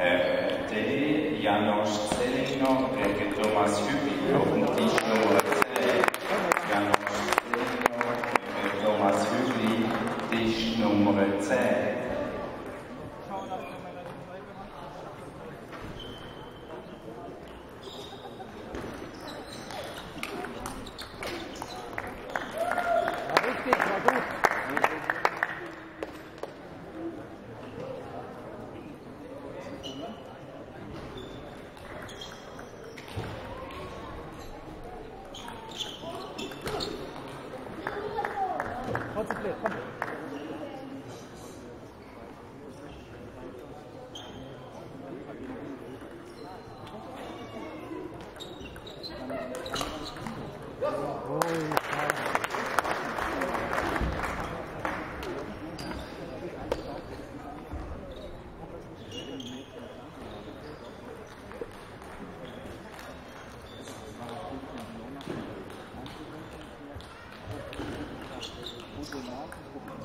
RT, janoux, c'est le Thomas Hughes, le nom de Tish, numéro 3. Janoux, c'est le Thomas Hughes, le nom de numéro 3. 对后面 Welcome.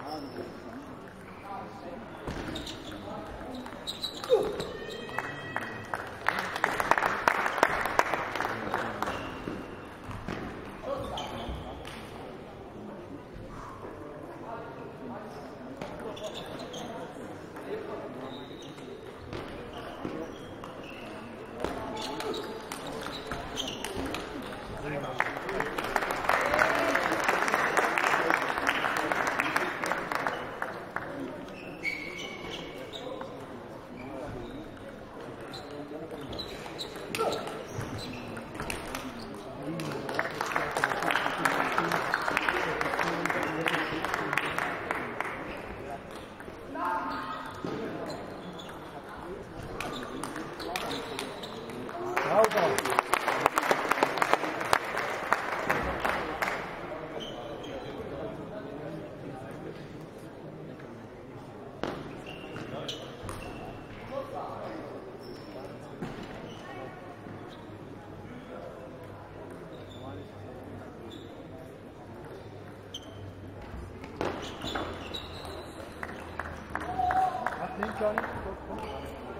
아, 네. 何